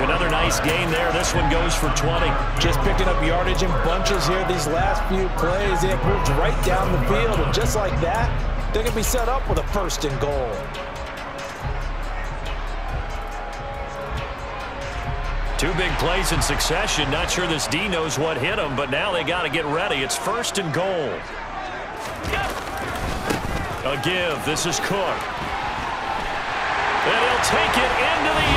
Another nice gain there. This one goes for 20. Just picking up yardage in bunches here these last few plays. it moves right down the field, and just like that, they're going to be set up with a first and goal. Two big plays in succession. Not sure this D knows what hit him, but now they got to get ready. It's first and goal. A give. This is Cook. And he'll take it into the.